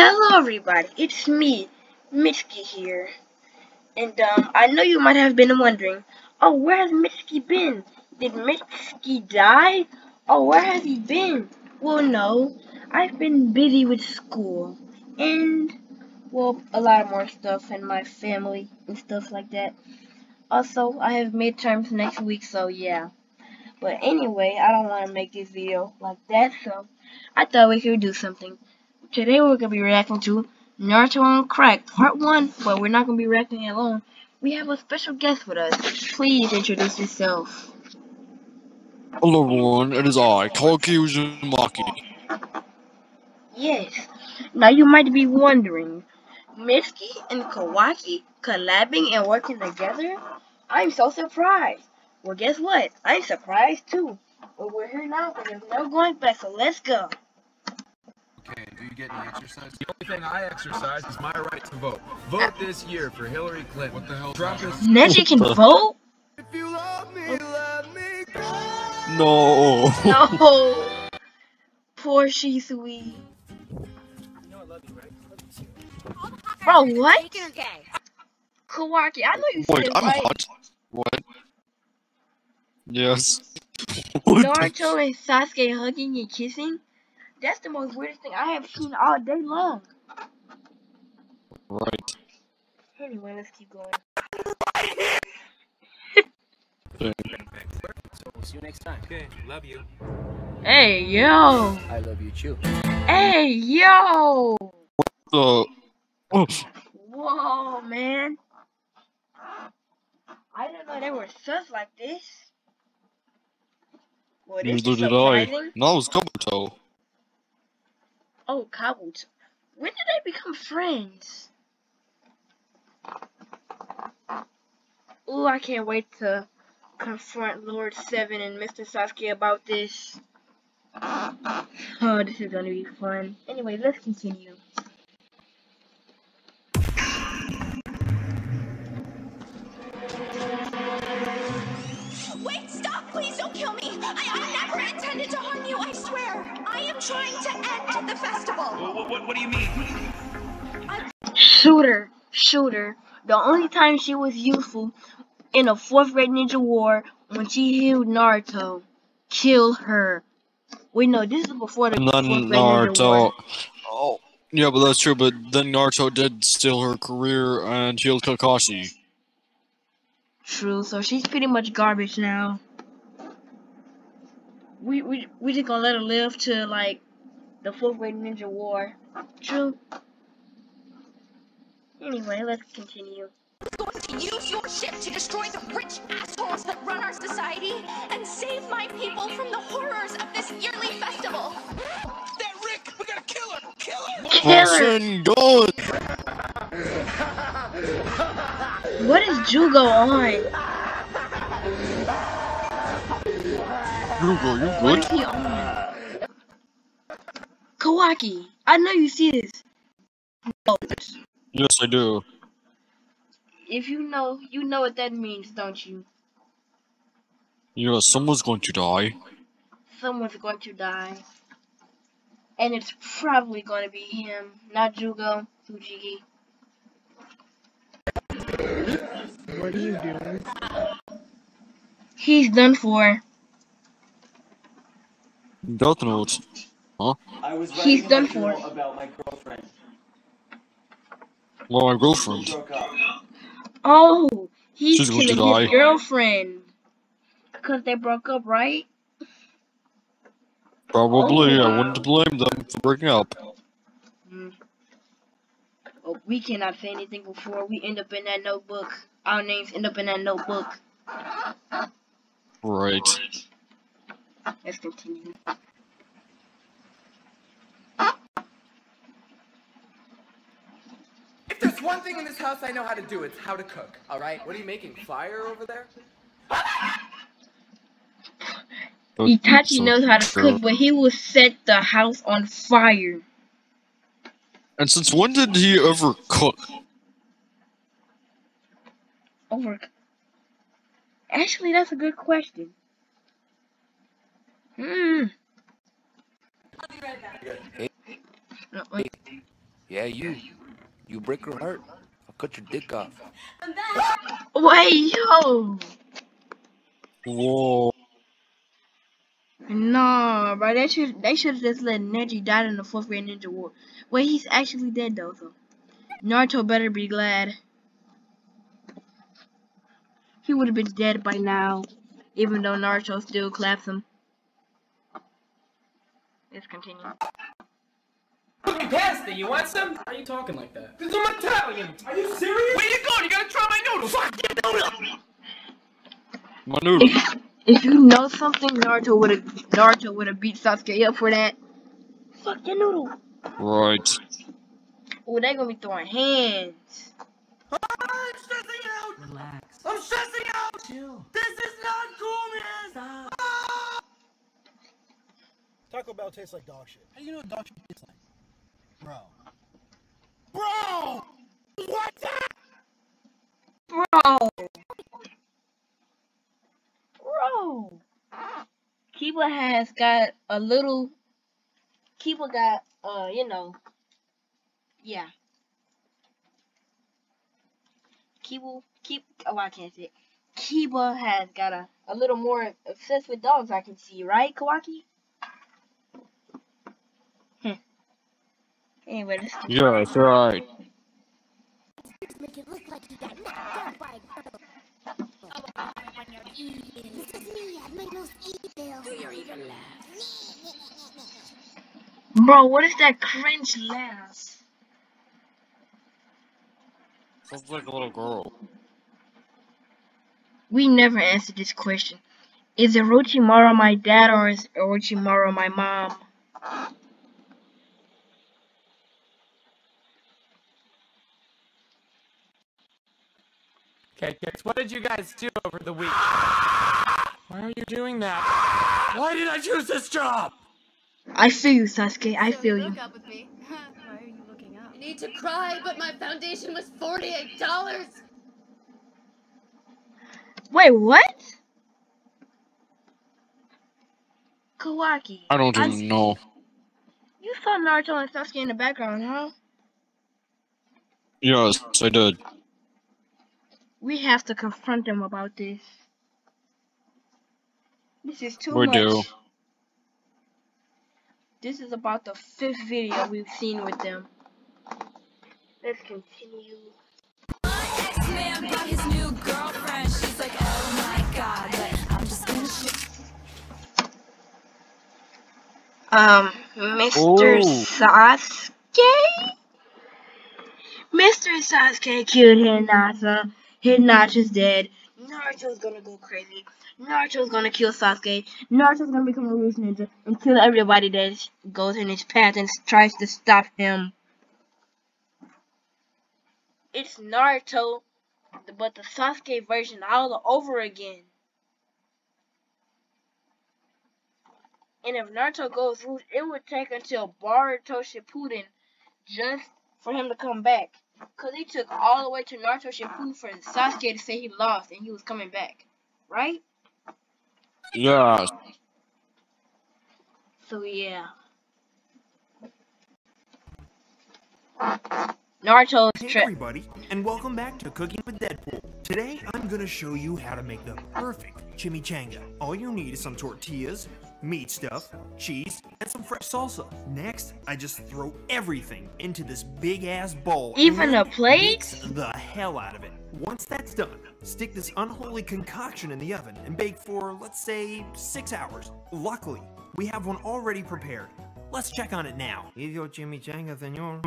Hello everybody, it's me, Mitsuki here. And um, I know you might have been wondering, oh, where has Mitsuki been? Did Mitsuki die? Oh, where has he been? Well, no, I've been busy with school and, well, a lot more stuff and my family and stuff like that. Also, I have midterms next week, so yeah. But anyway, I don't want to make this video like that, so I thought we could do something. Today we're going to be reacting to Naruto on Crack Part 1, but we're not going to be reacting alone. We have a special guest with us. Please introduce yourself. Hello everyone, it is I, Kawaki Uzumaki. Yes. Now you might be wondering, Mitsuki and Kawaki collabing and working together? I'm so surprised. Well, guess what? I'm surprised too. But we're here now, and there's no going back, so let's go. Okay, get any exercise? The only thing I exercise is my right to vote. Vote this year for Hillary Clinton. What the hell? Drop this. Neji can vote? If you love me, let me go. No. No. Poor Shisui. Bro, what? Kawaki, I know you said Wait, I'm right. hot. What? Yes. Naruto and Sasuke hugging and kissing? That's the most weirdest thing I have seen all day long. Right. Anyway, let's keep going. So see you next time. Okay, love you. Hey, yo! I love you too. Hey, yo! Uh, oh, Whoa, man. I didn't know they were sus like this. Well, this neither did I. surprising. No, it was Kabuto. Oh, Kabuto. When did they become friends? Ooh, I can't wait to confront Lord Seven and Mr. Sasuke about this. Oh, this is gonna be fun. Anyway, let's continue. Wait, stop! Please don't kill me! I, I never intended to harm you, I swear! I am trying to end the festival! What, what, what do you mean? Shooter, shooter. The only time she was useful in a fourth great ninja war when she healed Naruto. Kill her. Wait, no, this is before the And then fourth great ninja war. Naruto. Oh, yeah, but that's true. But then Naruto did steal her career and killed Kakashi. True, so she's pretty much garbage now. We we we just gonna let her live to like the fourth great ninja war. True. Anyway, let's continue. I'm going to use your ship to destroy the rich assholes that run our society and save my people from the horrors of this yearly festival! That Rick! We gotta kill her! Kill her! Kill her. Rasengan! What is Jugo on? Jugo, you What good? is he on? Kawaki, I know you see this. Yes, I do. If you know, you know what that means, don't you? Yeah, someone's going to die. Someone's going to die. And it's probably going to be him, not Jugo, Fujigi. What are you doing? He's done for. Death Note. I was He's done for. about my girlfriend. Well, my We girlfriend. Oh, he's She's going to killing his die. girlfriend. Because they broke up, right? Probably. Oh. I wouldn't blame them for breaking up. Hmm. Oh, we cannot say anything before we end up in that notebook. Our names end up in that notebook. Right. Let's continue. If there's one thing in this house I know how to do, it's how to cook. All right? What are you making? Fire over there? But- Itachi so knows how to true. cook, but he will set the house on fire. And since when did he ever cook? Over. Actually, that's a good question. Hmm. Hey, No, wait. Yeah, you. You break her heart. I'll cut your dick off. Wait, yo. Whoa. No, bro. They should they should have just let Neji die in the fourth great ninja war. Wait, he's actually dead though. So Naruto better be glad. He would have been dead by now, even though Naruto still claps him. Let's continue. Fucking pasta, you want some? Why are you talking like that? Cause I'm Italian. Are you serious? Where you going? You gotta try my noodles. Fuck your noodles. My noodle. If, if you know something, Naruto would have Naruto would have beat Sasuke up for that. Fuck your noodle. Right. Oh, they gonna be throwing hands. I'm stressing out. Relax. I'm stressing out. Chill. This is not cool, man. Taco Bell tastes like dog shit. How do you know what dog shit tastes like? Bro. Bro. What's that? Bro. Bro. Kiba has got a little. Kiba got, uh, you know. Yeah. Kiba, keep. Oh, I can't say it. Kiba has got a, a little more obsessed with dogs, I can see, right, Kawaki? Hmm. Anyway, let's Yeah, that's right. Look like you got knocked by a girl. When you're evil. This is me at my most evil. Do your evil laugh. Bro, what is that cringe laugh? Sounds like a little girl. We never answered this question. Is Orochimaru my dad or is Orochimaru my mom? Okay, kids, what did you guys do over the week? Why are you doing that? Why did I choose this job? I feel you, Sasuke. I feel you. Look up with me. Why are you looking up? You need to cry, but my foundation was forty-eight dollars. Wait, what? Kawaki. I don't I- even know. You saw Naruto and Sasuke in the background, huh? Yes, I did. We have to confront them about this. This is too We much. do. This is about the fifth video we've seen with them. Let's continue. Ex-man brought his new girlfriend. She's like, oh my god, I'm just gonna shoot. Um, Mr. Sasuke? Mr. Sasuke killed Hinata. Hinata's dead. Naruto's gonna go crazy. Naruto's gonna kill Sasuke. Naruto's gonna become a ruthless ninja and kill everybody that goes in his path and tries to stop him. It's Naruto, but the Sasuke version all over again. And if Naruto goes root, it would take until Boruto Shippuden just for him to come back. Cause he took all the way to Naruto Shippuden for Sasuke to say he lost and he was coming back, right? Yeah. So yeah. Naruto's Hey trip. everybody, and welcome back to Cooking with Deadpool. Today, I'm gonna show you how to make the perfect chimichanga. All you need is some tortillas, meat stuff, cheese, and some fresh salsa. Next, I just throw everything into this big ass bowl. and Even then a plate? Mix the hell out of it. Once that's done, stick this unholy concoction in the oven and bake for, let's say, six hours. Luckily, we have one already prepared. Let's check on it now. Is your chimichanga, senor?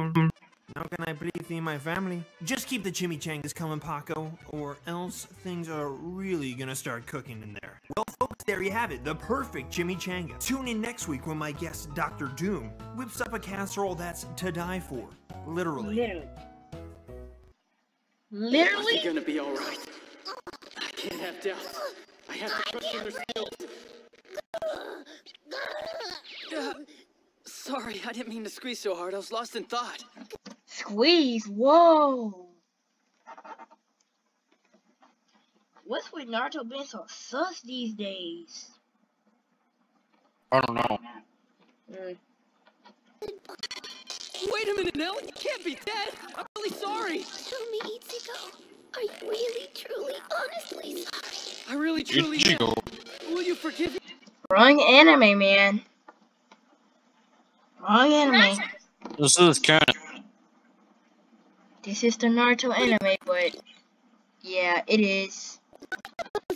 How can I please feed my family? Just keep the chimichangas coming, Paco, or else things are really gonna start cooking in there. Well, folks, there you have it, the perfect chimichanga. Tune in next week when my guest, Dr. Doom, whips up a casserole that's to die for. Literally. Literally. Literally? gonna be alright. I can't have doubts. I have to trust in their skills. Uh, sorry, I didn't mean to squeeze so hard. I was lost in thought. Squeeze. Whoa. What's with Naruto being so sus these days? I don't know. Mm. Wait a minute, Ellen. You can't be dead. I'm really sorry. Tell me, Ichigo, are you really, truly, honestly sorry? I really, truly am. Ichigo. Will you forgive me? Wrong anime, man. Wrong anime. This is canon. This is the Naruto anime, but yeah, it is.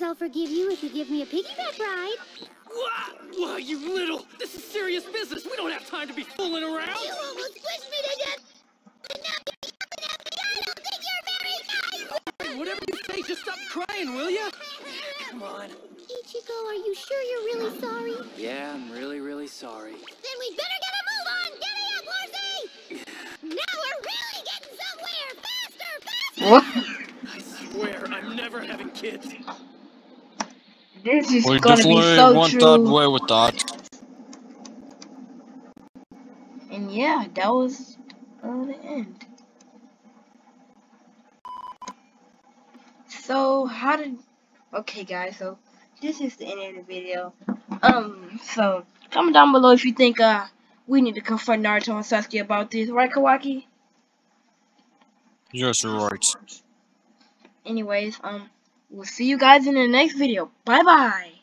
I'll forgive you if you give me a piggyback ride. Wow, wow, you little. This is serious business. We don't have time to be fooling around. You almost pushed me to death. And now you're yelling at me. I don't think you're very nice. Hey, whatever you say, just stop crying, will ya? Come on. Ichigo, are you sure you're really sorry? Yeah, I'm really, really sorry. Then we'd better What? I swear, I'm never having kids. This is We gonna be definitely so want true. that way with that. And yeah, that was uh, the end. So how did? Okay, guys. So this is the end of the video. Um. So comment down below if you think uh we need to confront Naruto and Sasuke about this, right, Kawaki? Yes, you're right. Anyways, um, we'll see you guys in the next video. Bye bye.